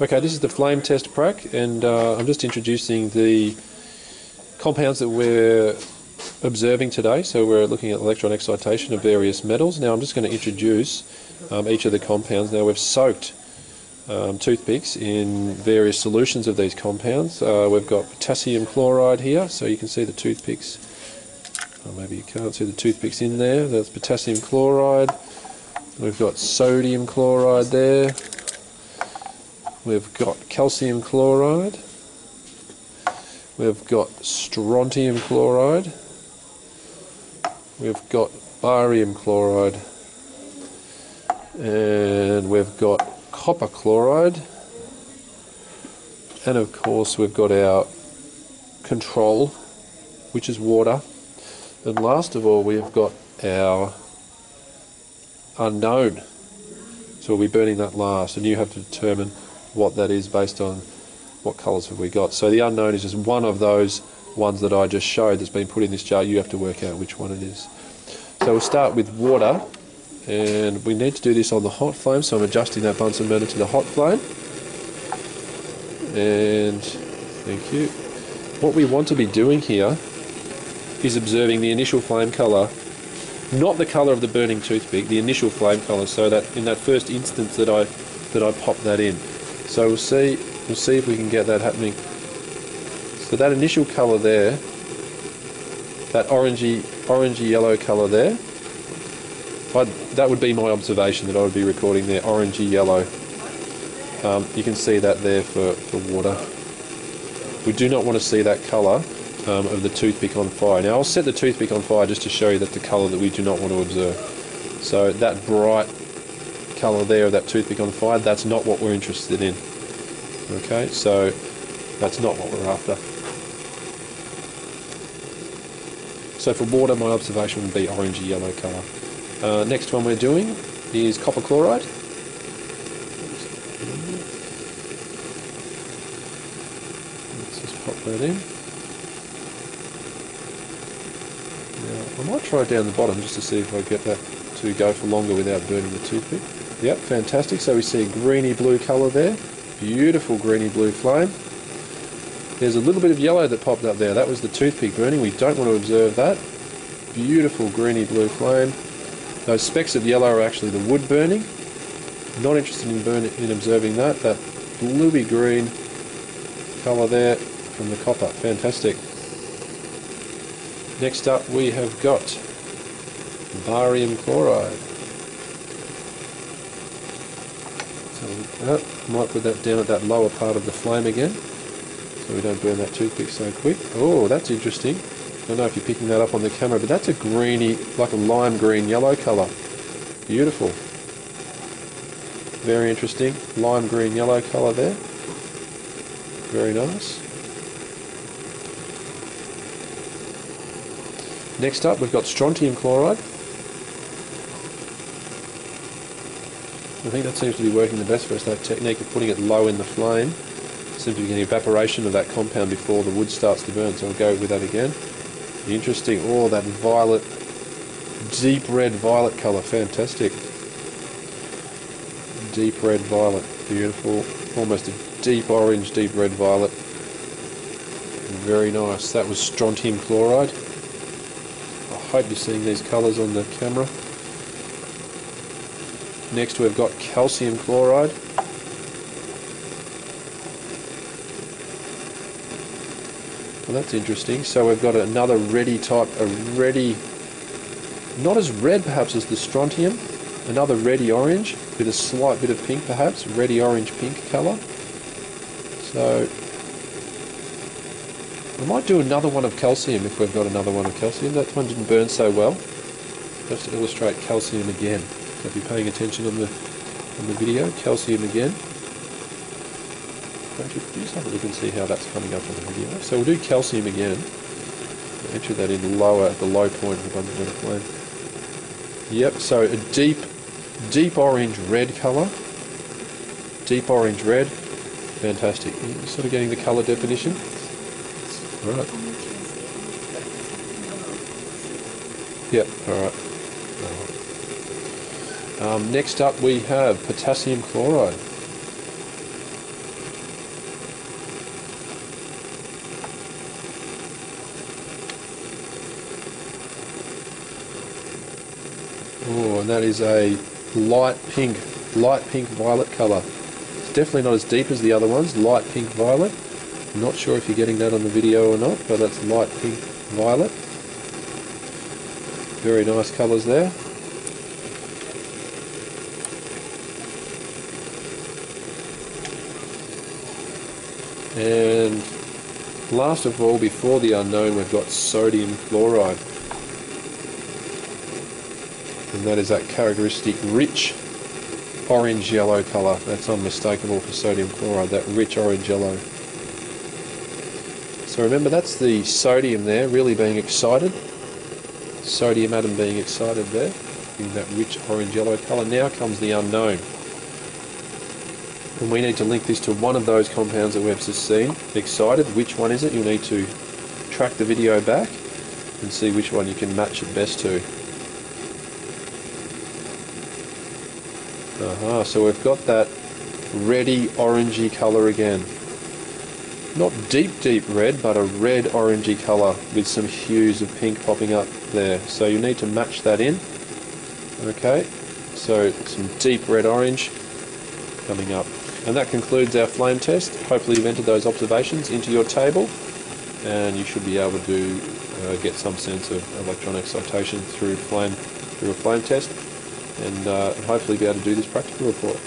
Okay, this is the flame test prac, and uh, I'm just introducing the compounds that we're observing today. So we're looking at electron excitation of various metals. Now I'm just going to introduce um, each of the compounds. Now we've soaked um, toothpicks in various solutions of these compounds. Uh, we've got potassium chloride here, so you can see the toothpicks. Oh, maybe you can't see the toothpicks in there. That's potassium chloride. We've got sodium chloride there. We've got calcium chloride. We've got strontium chloride. We've got barium chloride. And we've got copper chloride. And of course we've got our control, which is water. And last of all we've got our unknown. So we'll be burning that last and you have to determine what that is based on what colours have we got. So the unknown is just one of those ones that I just showed that's been put in this jar. You have to work out which one it is. So we'll start with water and we need to do this on the hot flame so I'm adjusting that Bunsen burner to the hot flame and thank you. What we want to be doing here is observing the initial flame colour not the colour of the burning toothpick, the initial flame colour, so that in that first instance that I that I pop that in. So we'll see we'll see if we can get that happening. So that initial colour there, that orangey orangey yellow colour there, I'd, that would be my observation that I would be recording there, orangey yellow. Um, you can see that there for, for water. We do not want to see that colour um, of the toothpick on fire. Now I'll set the toothpick on fire just to show you that the colour that we do not want to observe. So that bright colour there of that toothpick on fire, that's not what we're interested in. Okay, so that's not what we're after. So for water, my observation would be orangey yellow colour. Uh, next one we're doing is copper chloride. Let's just pop that in. Now, I might try it down the bottom just to see if I get that to go for longer without burning the toothpick. Yep, fantastic. So we see a greeny blue colour there. Beautiful greeny blue flame. There's a little bit of yellow that popped up there. That was the toothpick burning. We don't want to observe that. Beautiful greeny blue flame. Those specks of yellow are actually the wood burning. Not interested in, burn in observing that. That bluey green colour there from the copper. Fantastic. Next up we have got barium chloride. That, might put that down at that lower part of the flame again so we don't burn that toothpick so quick. Oh, that's interesting. I don't know if you're picking that up on the camera, but that's a greeny, like a lime green yellow colour. Beautiful. Very interesting. Lime green yellow colour there. Very nice. Next up we've got strontium chloride. I think that seems to be working the best for us, that technique of putting it low in the flame. Seems to be getting evaporation of that compound before the wood starts to burn, so I'll go with that again. Interesting. Oh, that violet, deep red violet colour, fantastic. Deep red violet, beautiful. Almost a deep orange, deep red violet. Very nice. That was strontium chloride. I hope you're seeing these colours on the camera. Next we've got calcium chloride. Well, that's interesting. So we've got another ready type, a ready, not as red perhaps as the strontium, another ready orange with a slight bit of pink perhaps, ready orange pink colour. So I might do another one of calcium if we've got another one of calcium. That one didn't burn so well. Just to illustrate calcium again. If you're paying attention on the on the video, calcium again. Actually, just have a look and see how that's coming up on the video. So we'll do calcium again. Enter that in lower at the low point of the flame. Yep, so a deep, deep orange red colour. Deep orange red. Fantastic. You're sort of getting the colour definition. Right. Yep, alright. Um, next up we have potassium chloride. Oh, and that is a light pink, light pink violet colour. It's definitely not as deep as the other ones, light pink violet. I'm not sure if you're getting that on the video or not, but that's light pink violet. Very nice colours there. And last of all, before the unknown, we've got sodium chloride. And that is that characteristic rich orange yellow colour. That's unmistakable for sodium chloride, that rich orange yellow. So remember, that's the sodium there really being excited. Sodium atom being excited there in that rich orange yellow colour. Now comes the unknown. And we need to link this to one of those compounds that we've just seen. Excited, which one is it? You'll need to track the video back and see which one you can match it best to. Aha, so we've got that reddy orangey colour again. Not deep, deep red, but a red orangey colour with some hues of pink popping up there. So you need to match that in. Okay, so some deep red orange coming up. And that concludes our flame test. Hopefully you've entered those observations into your table and you should be able to uh, get some sense of electron excitation through flame through a flame test and uh, hopefully be able to do this practical report.